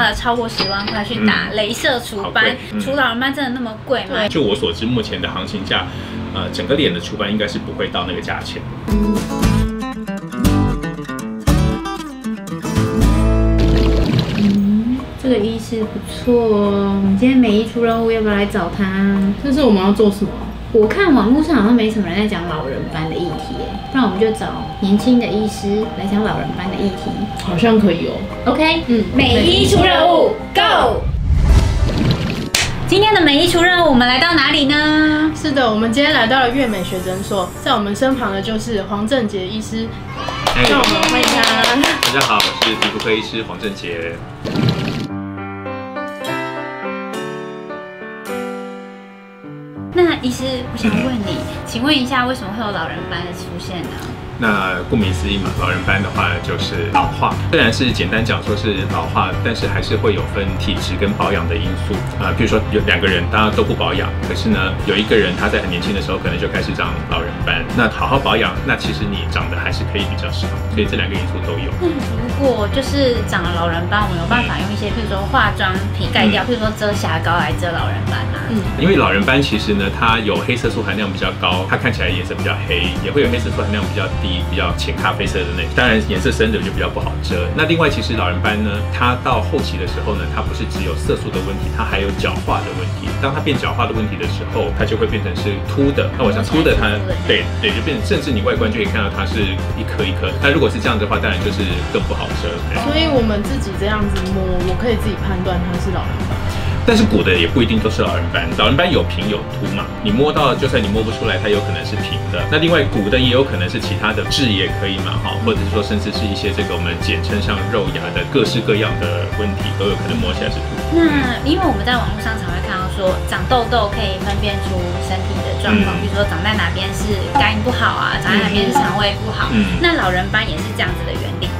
花了超过十万块去打镭射除斑，除老人斑真的那么贵吗？就我所知，目前的行情价，呃，整个脸的除斑应该是不会到那个价钱。这个医师不错哦，我们今天美医出任务，要不要来找他？这是我们要做什么？我看网络上好像没什么人在讲老人斑的议题，不然我们就找年轻的医师来讲老人斑的议题，好像可以哦。OK，嗯，美医出任务，Go！今天的美医出任务，我们来到哪里呢？是的，我们今天来到了悦美学诊所，在我们身旁的就是黄正杰医师，让我们欢迎他。大家好，我是皮肤科医师黄正杰。医师，我想问你，请问一下，为什么会有老人斑的出现呢？那顾名思义嘛，老人斑的话就是老化。虽然是简单讲说是老化，但是还是会有分体质跟保养的因素啊。比如说有两个人，大家都不保养，可是呢，有一个人他在很年轻的时候可能就开始长老人斑。那好好保养，那其实你长得还是可以比较少。所以这两个因素都有。那如果就是长了老人斑，我们有办法用一些，比如说化妆品盖掉，比如说遮瑕膏来遮老人斑吗？嗯，因为老人斑其实呢，它有黑色素含量比较高，它看起来颜色比较黑，也会有黑色素含量比较低。比较浅咖啡色的那，当然颜色深的就比较不好遮。那另外，其实老人斑呢，它到后期的时候呢，它不是只有色素的问题，它还有角化的问题。当它变角化的问题的时候，它就会变成是凸的。那我想凸的它，对对，就变，甚至你外观就可以看到它是一颗一颗。那如果是这样的话，当然就是更不好遮。所以我们自己这样子摸，我可以自己判断它是老人斑。但是鼓的也不一定都是老人斑，老人斑有平有凸嘛，你摸到就算你摸不出来，它有可能是平的。那另外鼓的也有可能是其他的痣也可以嘛，哈，或者是说甚至是一些这个我们简称上肉芽的各式各样的问题都有可能摸起来是凸。那因为我们在网络上常会看到说长痘痘可以分辨出身体的状况，比如说长在哪边是肝不好啊，长在哪边是肠胃不好。嗯，那老人斑也是这样子的原理吗？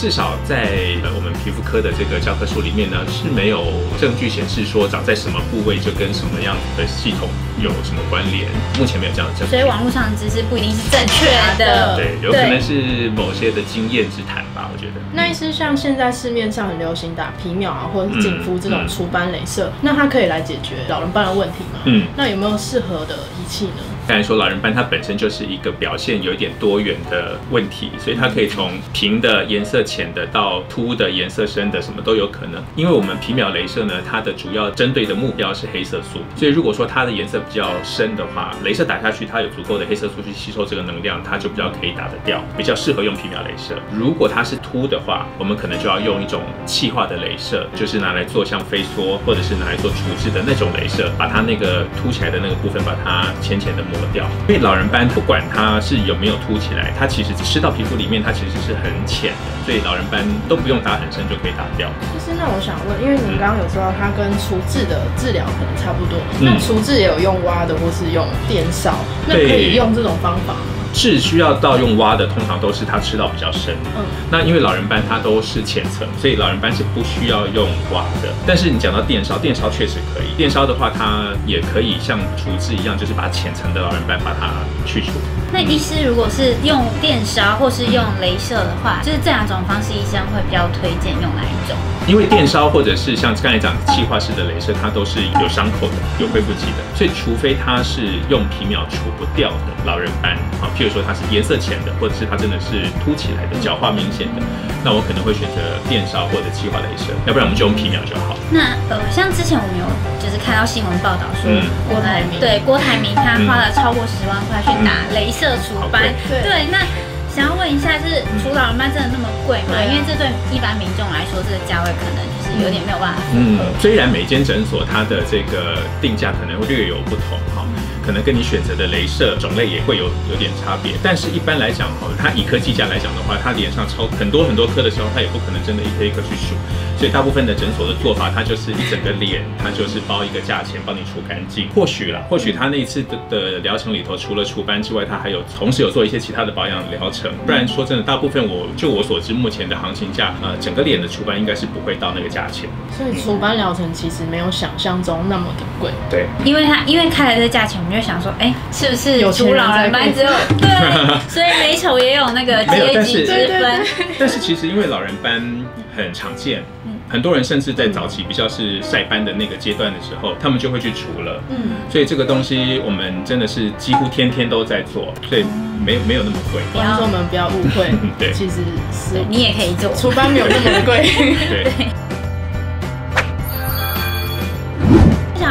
至少在我们皮肤科的这个教科书里面呢，是没有证据显示说长在什么部位就跟什么样的系统有什么关联。目前没有这样的证据。所以网络上的知识不一定是正确的。对，有可能是某些的经验之谈吧，我觉得。那意思像现在市面上很流行打皮秒啊，或者是紧肤这种除斑镭射，那它可以来解决老人斑的问题吗？嗯。那有没有适合的仪器呢？刚才说老人斑它本身就是一个表现有一点多元的问题，所以它可以从平的颜色。浅的到凸的颜色深的什么都有可能，因为我们皮秒镭射呢，它的主要针对的目标是黑色素，所以如果说它的颜色比较深的话，镭射打下去，它有足够的黑色素去吸收这个能量，它就比较可以打得掉，比较适合用皮秒镭射。如果它是凸的话，我们可能就要用一种气化的镭射，就是拿来做像飞梭或者是拿来做除痣的那种镭射，把它那个凸起来的那个部分把它浅浅的磨掉。因为老人斑不管它是有没有凸起来，它其实吃到皮肤里面，它其实是很浅的，所以。老人斑都不用打很深就可以打掉。就是那我想问，因为你刚刚有说到它跟除痣的治疗可能差不多，那除痣也有用挖的或是用电烧，那可以用这种方法吗？痣需要到用挖的，通常都是他吃到比较深。嗯，那因为老人斑它都是浅层，所以老人斑是不需要用挖的。但是你讲到电烧，电烧确实可以。电烧的话，它也可以像除痣一样，就是把浅层的老人斑把它去除。那医师如果是用电烧或是用镭射的话，就是这两种方式，医生会比较推荐用哪一种？因为电烧或者是像刚才讲气化式的镭射，它都是有伤口的、有恢复期的，所以除非它是用皮秒除不掉的老人斑，啊，譬如说它是颜色浅的，或者是它真的是凸起来的、角化明显的，那我可能会选择电烧或者气化镭射，要不然我们就用皮秒就好。那呃，像之前我们有就是看到新闻报道说，郭台铭对郭台铭他花了超过十万块去打镭射除斑，对那。想要问一下，就是除老人斑真的那么贵吗？因为这对一般民众来说，这个价位可能就是有点没有办法。嗯，虽然每间诊所它的这个定价可能会略有不同哈，可能跟你选择的镭射种类也会有有点差别。但是一般来讲哈，它以科技价来讲的话，它脸上超很多很多颗的时候，它也不可能真的一颗一颗去数。所以大部分的诊所的做法，它就是一整个脸，它就是包一个价钱帮你除干净。或许啦，或许他那一次的的疗程里头，除了除斑之外，他还有同时有做一些其他的保养疗程。不然说真的，大部分我就我所知，目前的行情价，呃，整个脸的除斑应该是不会到那个价钱。所以除斑疗程其实没有想象中那么的贵。对，因为他因为开了这价钱，我们就想说，哎，是不是有除老人斑之后，对，所以美丑也有那个阶级之分。但是其实因为老人斑很常见。很多人甚至在早期比较是晒斑的那个阶段的时候，他们就会去除了。嗯，所以这个东西我们真的是几乎天天都在做，所以没有没有那么贵。观众们不要误会，对，其实是你也可以做，除斑没有那么贵。对。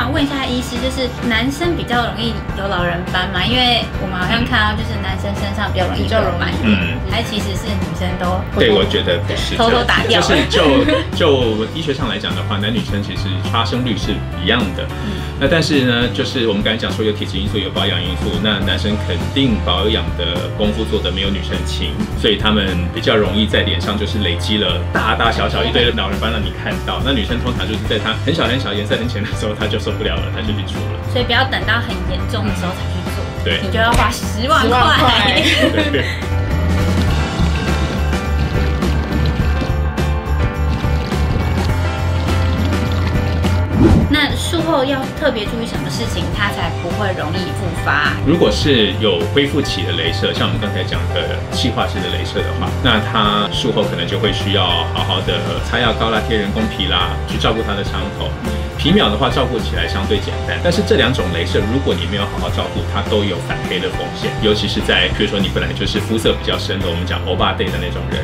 问一下医师，就是男生比较容易有老人斑吗？因为我们好像看到，就是男生身上比较容易有斑，嗯，还其实是女生都对，我觉得不是偷偷打掉。就是就 就医学上来讲的话，男女生其实发生率是一样的。嗯，那但是呢，就是我们刚才讲说有体质因素，有保养因素，那男生肯定保养的功夫做的没有女生勤，所以他们比较容易在脸上就是累积了大大小小一堆的老人斑让你看到。那女生通常就是在她很小很小颜色很浅的时候，她就受不了了，她就去除了。所以不要等到很严重的时候才去做，对，你就要花十万块。那术后要特别注意什么事情，它才不会容易复发？如果是有恢复期的镭射，像我们刚才讲的气化式的镭射的话，那它术后可能就会需要好好的擦药膏啦、贴人工皮啦，去照顾它的伤口。皮秒的话，照顾起来相对简单，但是这两种镭射，如果你没有好好照顾，它都有反黑的风险。尤其是在，比如说你本来就是肤色比较深的，我们讲欧巴 day 的那种人，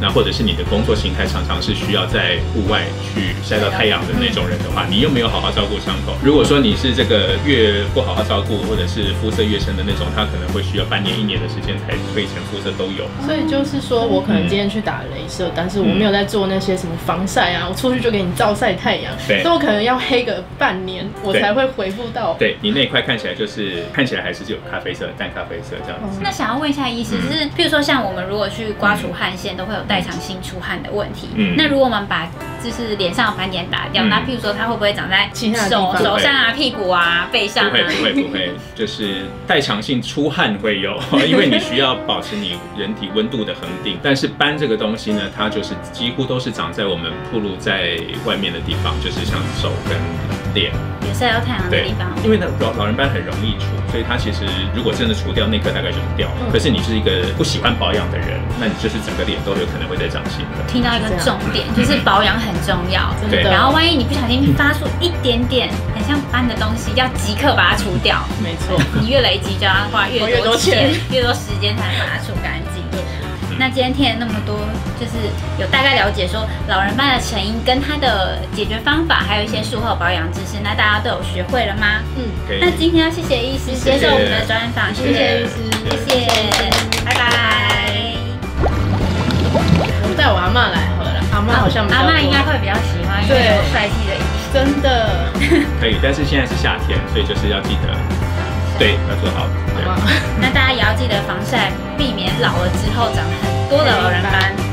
那或者是你的工作形态常常是需要在户外去晒到太阳的那种人的话，你又没有好好照顾伤口。如果说你是这个越不好好照顾，或者是肤色越深的那种，他可能会需要半年、一年的时间才褪成肤色都有。所以就是说我可能今天去打镭射，但是我没有在做那些什么防晒啊，我出去就给你照晒太阳，所以我可能要。黑个半年，我才会恢复到。对你那一块看起来就是看起来还是就有咖啡色、淡咖啡色这样子。那想要问一下医师，就是譬如说像我们如果去刮除汗腺，都会有代偿性出汗的问题。嗯。那如果我们把就是脸上的斑点打掉，那譬如说它会不会长在手手上啊、屁股啊、背上？不会不会不会，就是代偿性出汗会有，因为你需要保持你人体温度的恒定。但是斑这个东西呢，它就是几乎都是长在我们暴露在外面的地方，就是像手。跟脸也晒到太阳的地方，因为呢老老人斑很容易除，所以它其实如果真的除掉那颗大概就是掉。可是你是一个不喜欢保养的人，那你就是整个脸都有可能会再长新的。听到一个重点就是保养很重要，对。然后万一你不小心发出一点点很像斑的东西，要即刻把它除掉。没错，你越累积就要花越多钱、越多时间才能把它除干净。那今天听了那么多，就是有大概了解说老人斑的成因跟它的解决方法，还有一些术后保养知识，那大家都有学会了吗？嗯，那今天要谢谢医师接受我们的专访，谢谢。医师，谢谢，拜拜。我带我阿妈来喝了，阿妈好像阿妈应该会比较喜欢对。帅气的医师，真的。可以，但是现在是夏天，所以就是要记得。对，要做好。那大家也要记得防晒，避免老了之后长很多的老人斑。